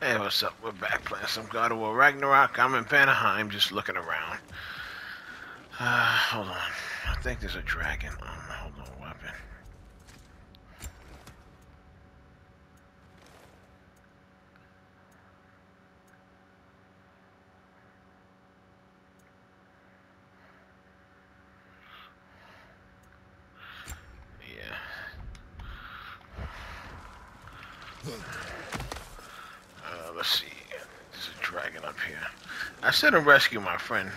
Hey, what's up? We're back playing some God of War Ragnarok. I'm in Vanaheim, just looking around. Uh, hold on. I think there's a dragon. Um, hold on, weapon. Yeah. Let's see. There's a dragon up here. I said to rescue my friend.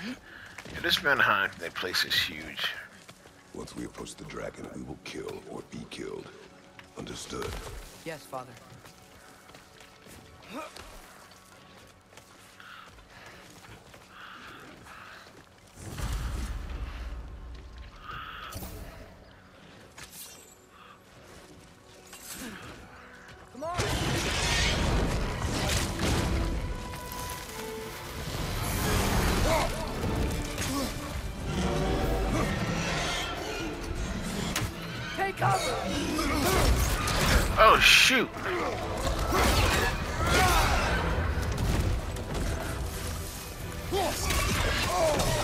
Yeah, this Vanaheim, that place is huge. Once we approach the dragon, we will kill or be killed. Understood. Yes, father. Oh, shoot! Yappa!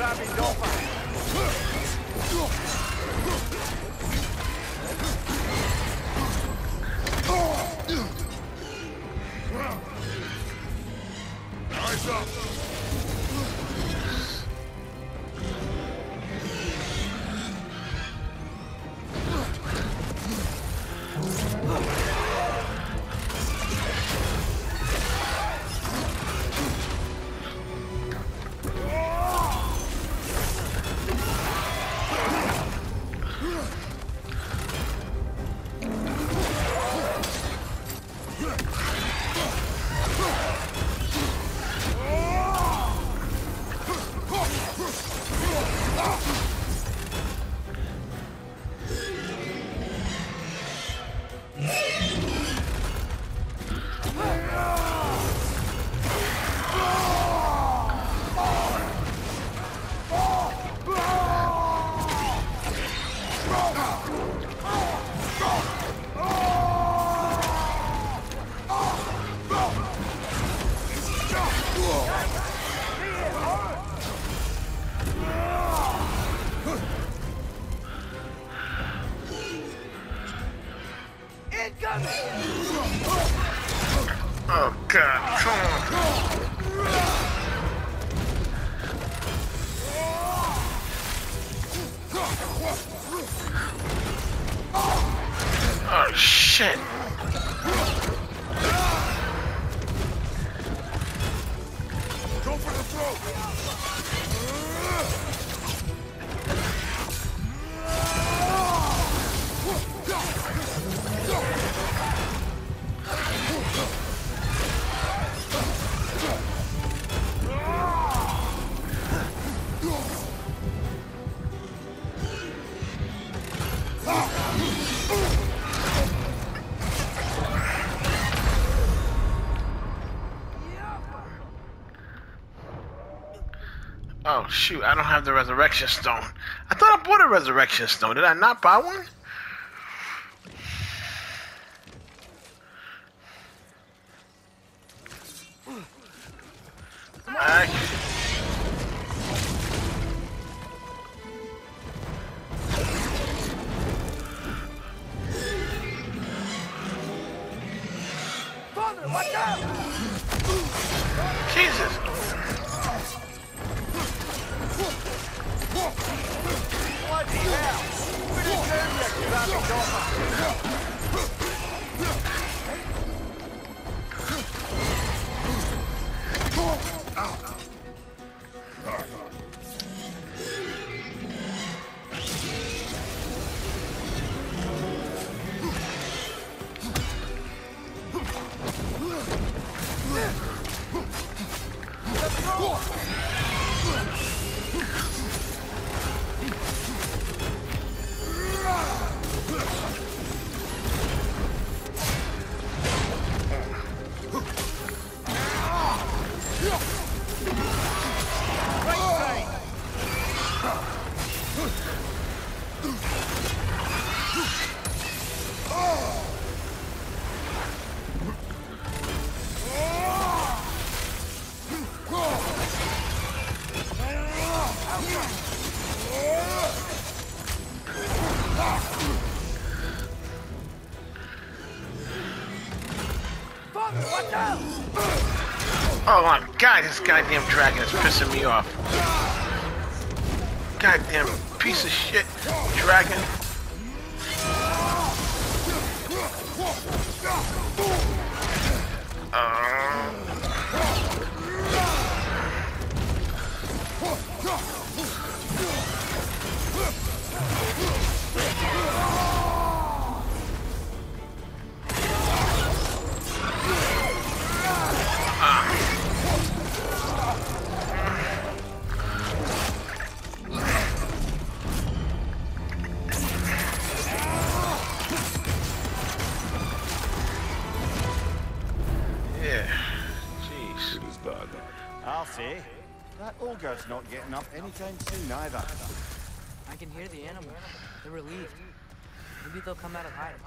Down, you Oh, Oh, shoot, I don't have the resurrection stone. I thought I bought a resurrection stone. Did I not buy one? I... War! Goddamn dragon is pissing me off. Goddamn piece of shit dragon. That not getting up anytime soon either. I can hear the animals. They're relieved. Maybe they'll come out of hiding.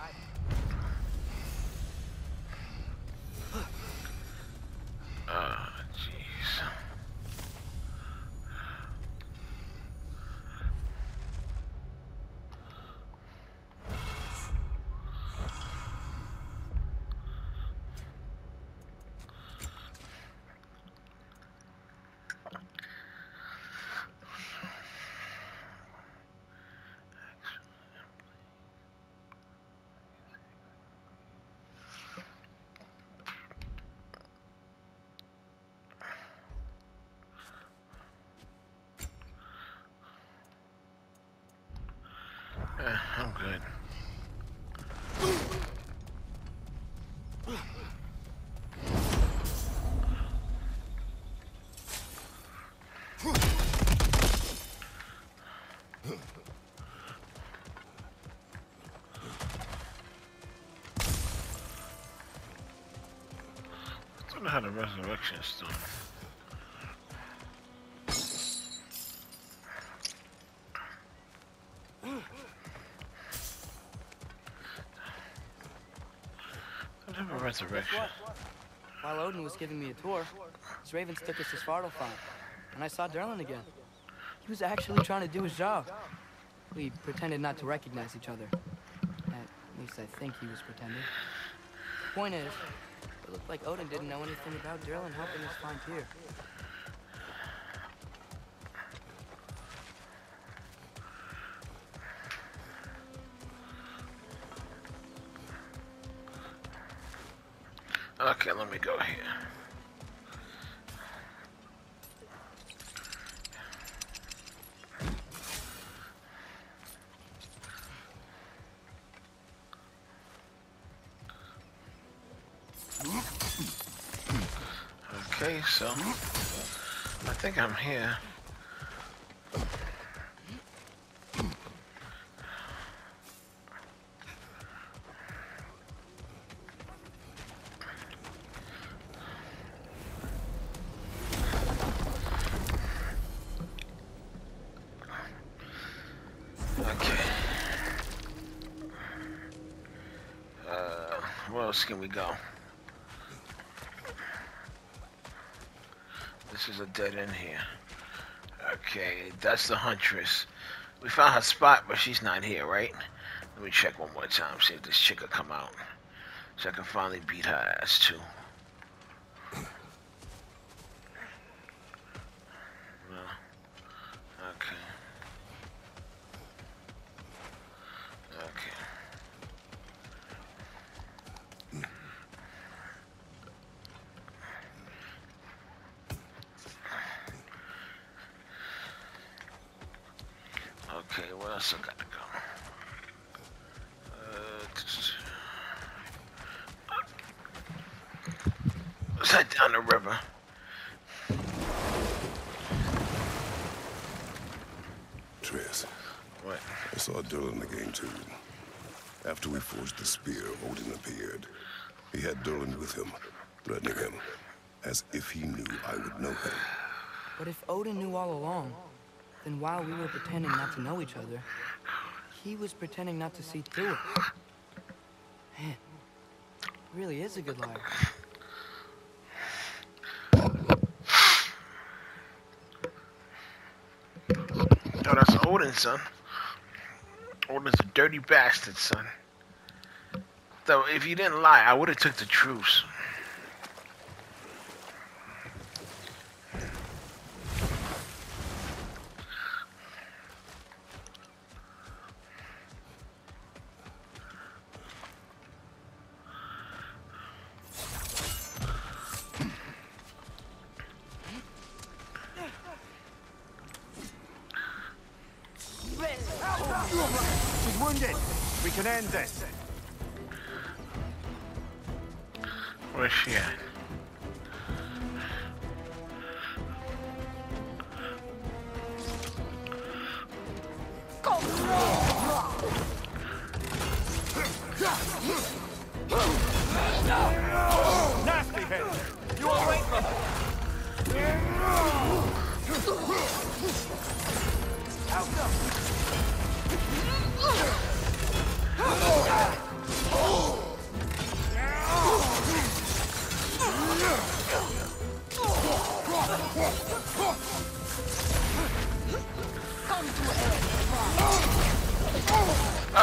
Know how the resurrection stone. I don't have a resurrection. While Odin was giving me a tour, his ravens took us to Svartalfheim, and I saw Durlin again. He was actually trying to do his job. We pretended not to recognize each other. At least I think he was pretending. Point is, looked like Odin didn't know anything about Durlin helping us find Tyr. So I think I'm here. Okay. Uh, where else can we go? This is a dead end here. Okay, that's the huntress. We found her spot, but she's not here, right? Let me check one more time, see if this chick will come out. So I can finally beat her ass, too. No. Okay. Okay. Okay, where else I gotta go? Uh, just- Let's head down the river. Triss, What? I saw Durlin again too. After we forged the spear, Odin appeared. He had Durlin with him, threatening him, as if he knew I would know him. But if Odin knew all along, then while we were pretending not to know each other, he was pretending not to see through it. Man, really is a good liar. Oh, that's Odin, son. Odin's a dirty bastard, son. Though, if you didn't lie, I would have took the truce.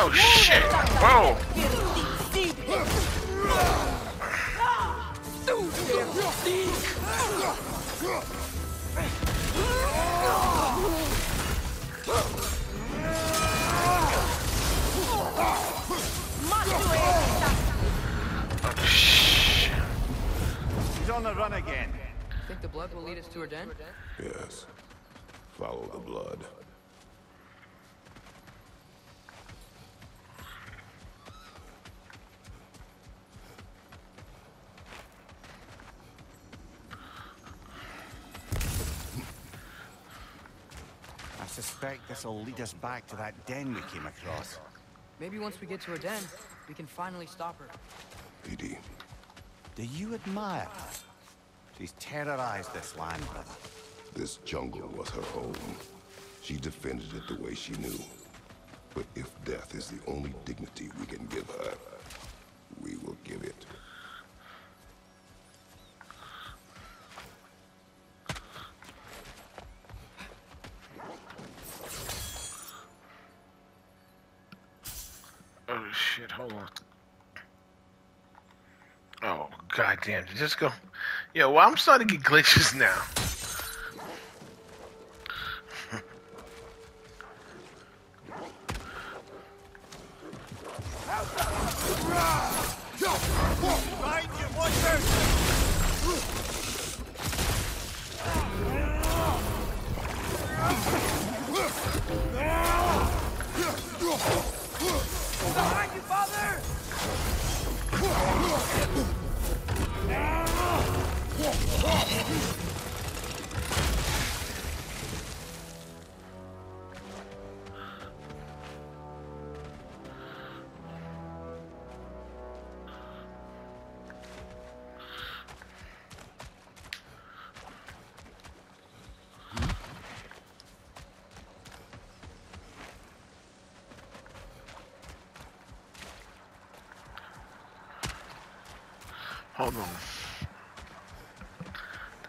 Oh shit! Whoa! On the run again. Think the blood will lead us to her den? Yes. Follow the blood. I suspect this'll lead us back to that den we came across. Maybe once we get to her den, we can finally stop her. PD, Do you admire her? She's terrorized this land, brother. this jungle was her home. She defended it the way she knew. But if death is the only dignity we can give her, we will give it. Oh shit! Hold on. Oh goddamn! did this go. Yo, well, I'm starting to get glitches now.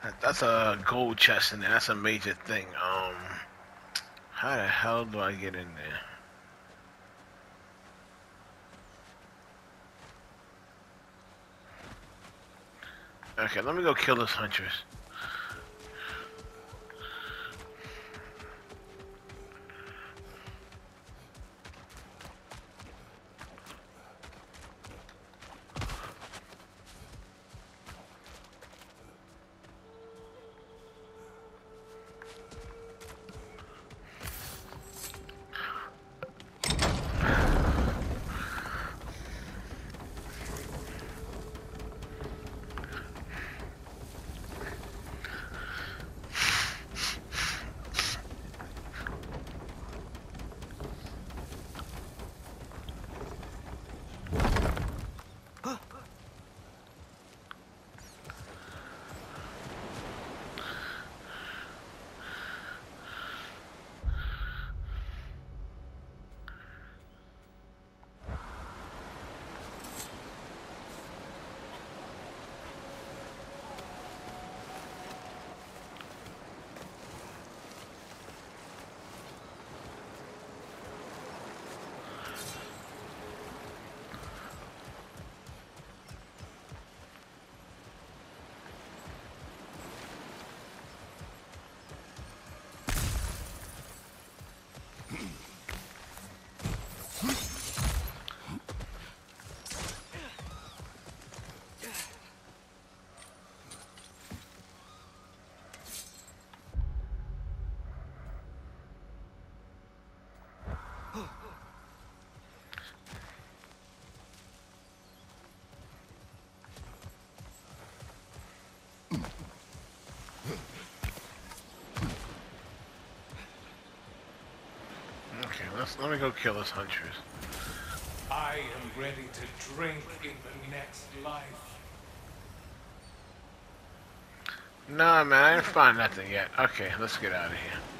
That, that's a gold chest in there. That's a major thing. Um, how the hell do I get in there? Okay, let me go kill this huntress. Let's let me go kill this huntress. I am ready to drink in the next life. Nah, man, I didn't find nothing yet. Okay, let's get out of here.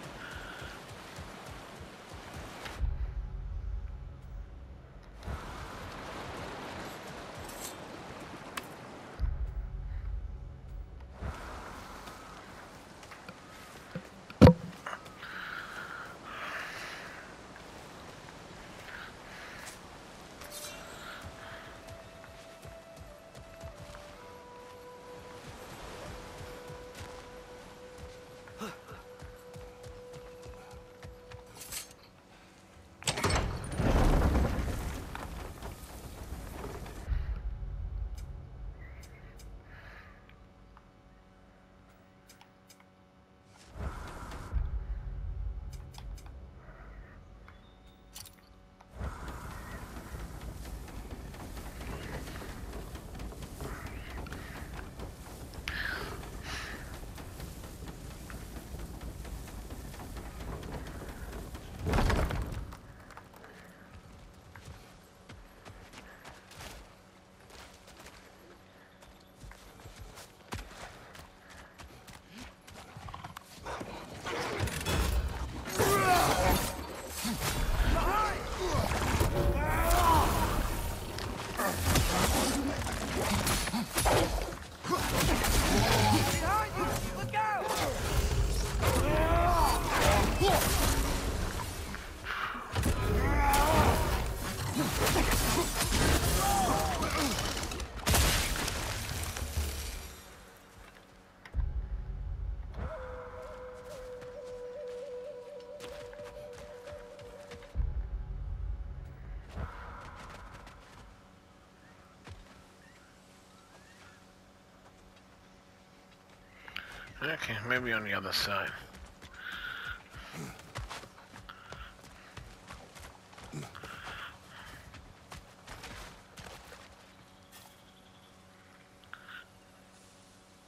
Okay, maybe on the other side.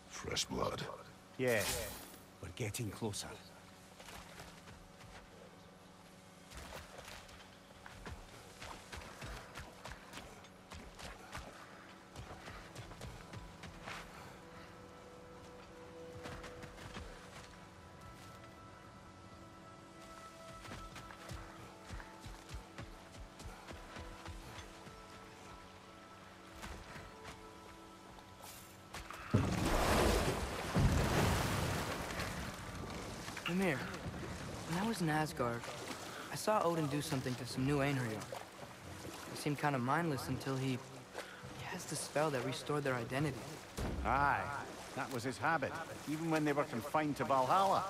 Fresh blood. Yeah, we're getting closer. Mimir, when I was in Asgard, I saw Odin do something to some new Einherjar. They seemed kind of mindless until he... he has the spell that restored their identity. Aye, that was his habit, even when they were confined to Valhalla.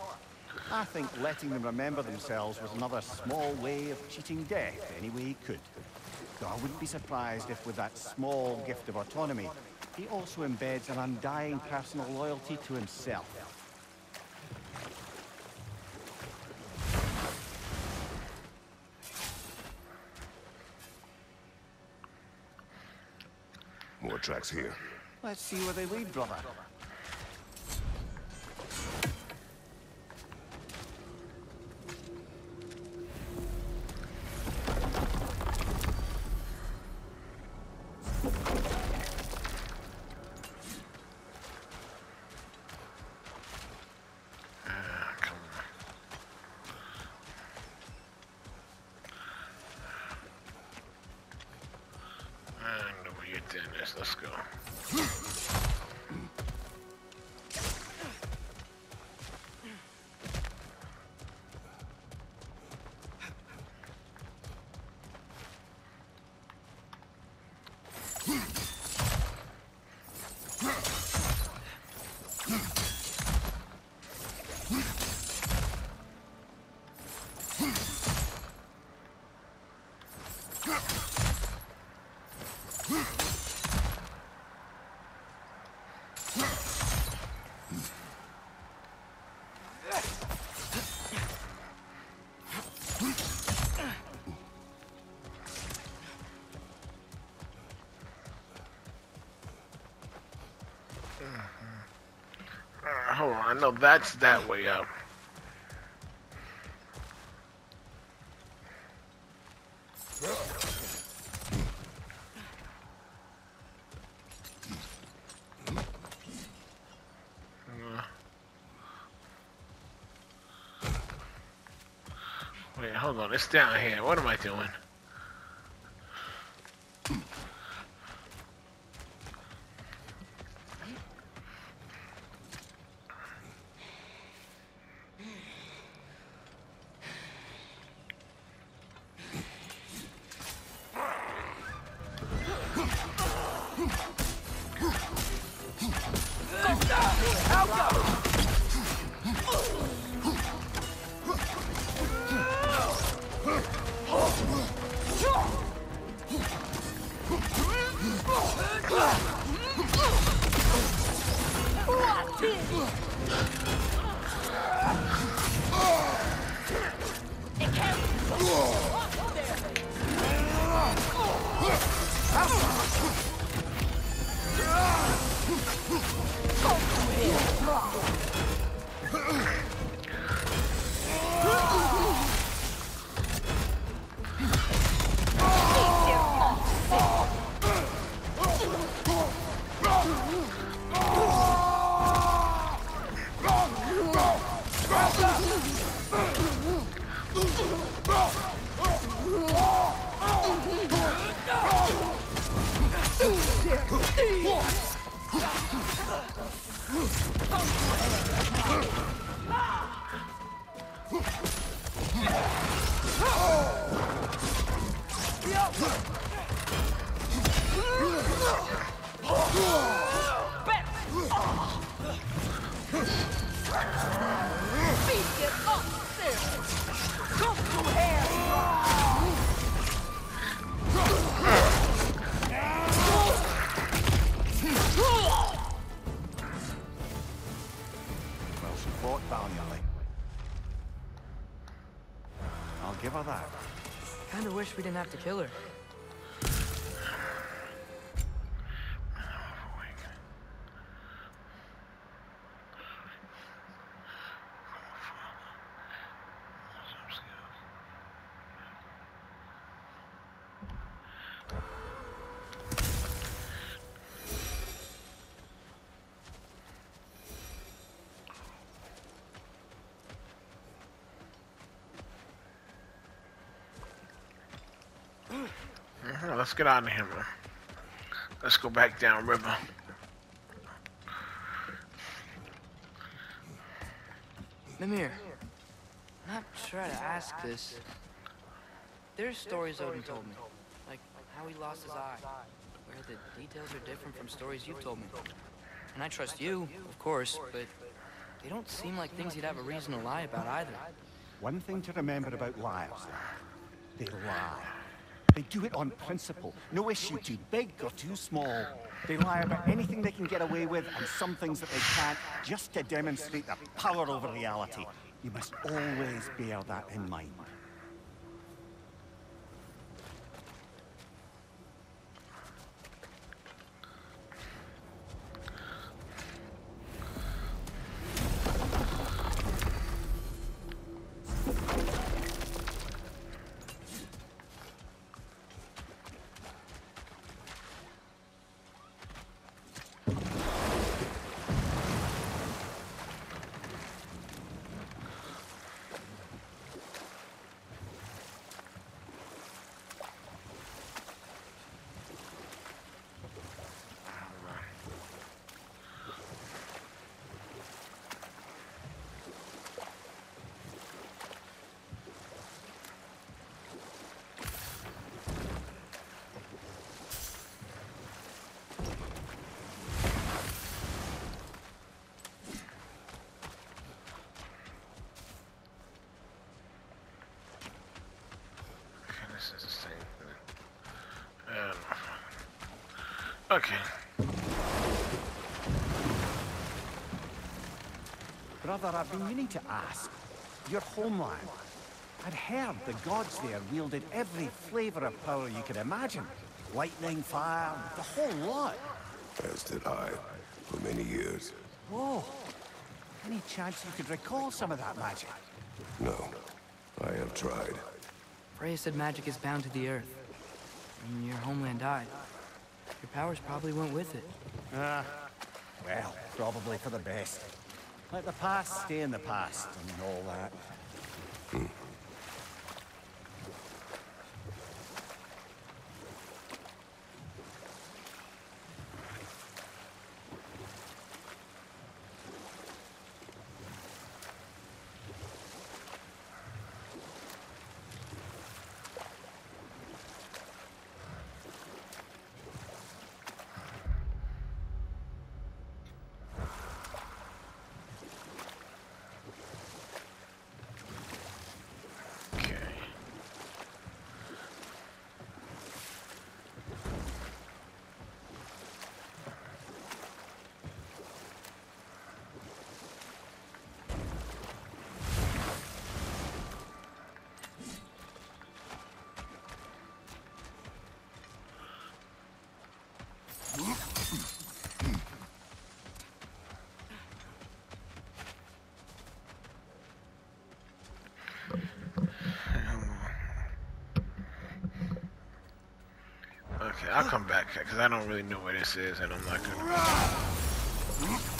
I think letting them remember themselves was another small way of cheating death any way he could. Though I wouldn't be surprised if with that small gift of autonomy, he also embeds an undying personal loyalty to himself. More tracks here. Let's see where they lead, brother. Let's go. Uh, hold on. I know that's that way up. Wait, hold on. It's down here. What am I doing? Wish we didn't have to kill her. Let's get out of here, man. Let's go back down river. Mimir, I'm not sure to ask this. There's stories Odin told me, like how he lost his eye, where the details are different from stories you've told me. And I trust you, of course, but they don't seem like things you'd have a reason to lie about either. One thing to remember about liars, they lie. They do it on principle. No issue too big or too small. They lie about anything they can get away with and some things that they can't, just to demonstrate their power over reality. You must always bear that in mind. This is the same thing. Um, okay. Brother, I've been meaning to ask. Your homeland. I'd heard the gods there wielded every flavor of power you could imagine. Lightning, fire, the whole lot. As did I, for many years. Whoa. Any chance you could recall some of that magic? No, I have tried. Freya said magic is bound to the earth. And your homeland died, your powers probably went with it. Ah, well, probably for the best. Let the past stay in the past and all that. I'll come back because I don't really know where this is, and I'm not gonna.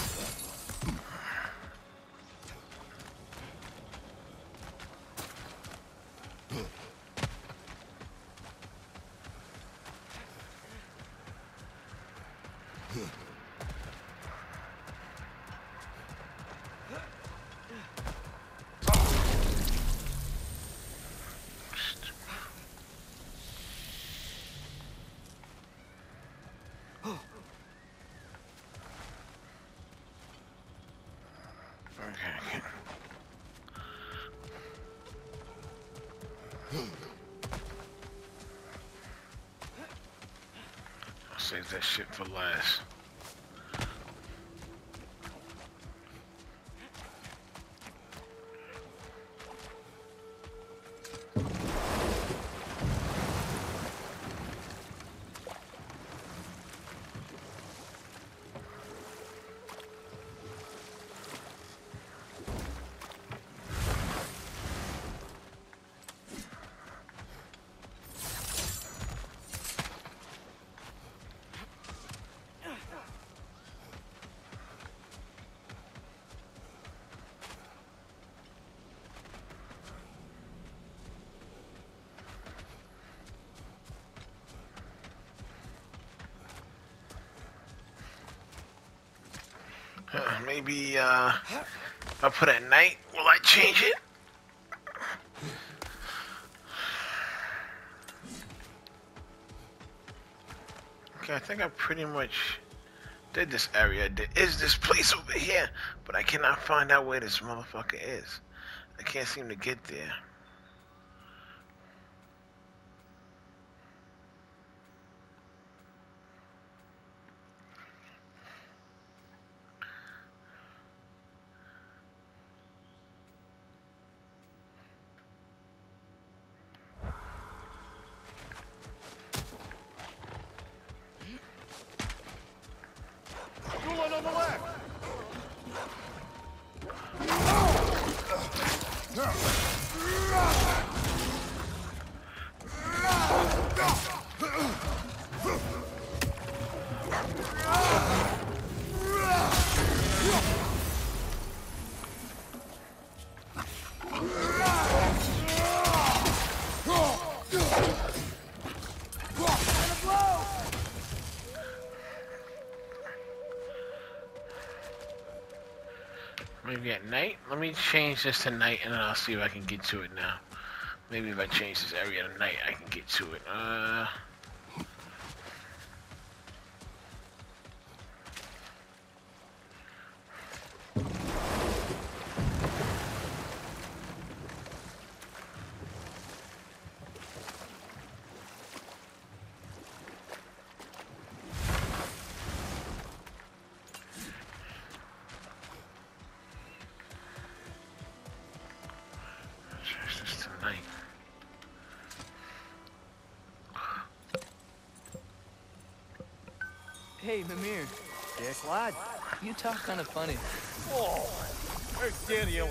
That shit for last. Maybe uh, if I put at night, will I change it? Okay, I think I pretty much did this area. There is this place over here, but I cannot find out where this motherfucker is. I can't seem to get there. At night? Let me change this to night and then I'll see if I can get to it now. Maybe if I change this area to night, I can get to it. Uh, Hey, Mimir, Yes, lad. you talk kind of funny. Oh, how dare you,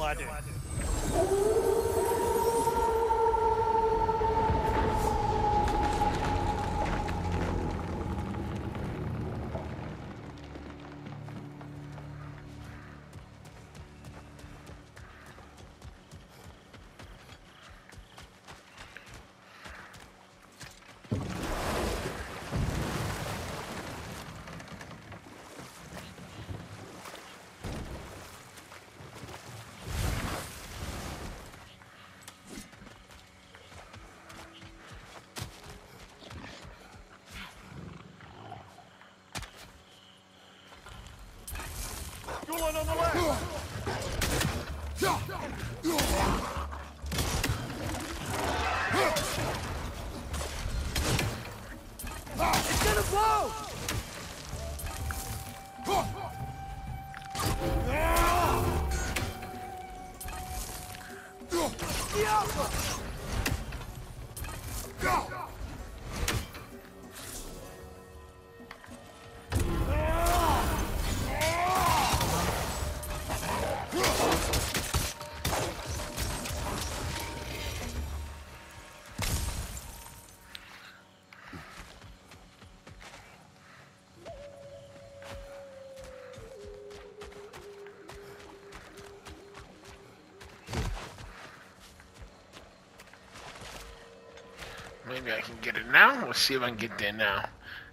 Maybe I can get it now. Let's see if I can get there now.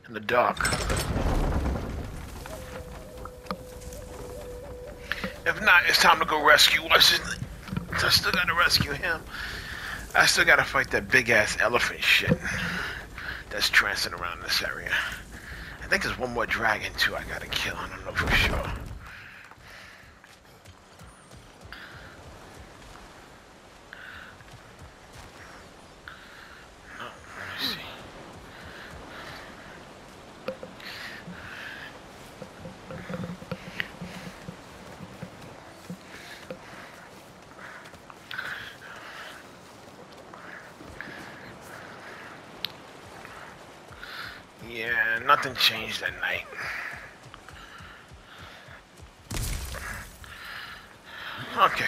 In the dark. If not, it's time to go rescue. I still gotta rescue him. I still gotta fight that big ass elephant shit that's trancing around this area. I think there's one more dragon too I gotta kill. I don't know for sure. No, let me see. Yeah, nothing changed at night. Okay.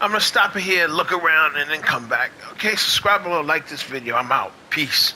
I'm gonna stop it here, look around, and then come back. Okay, subscribe below, like this video. I'm out. Peace.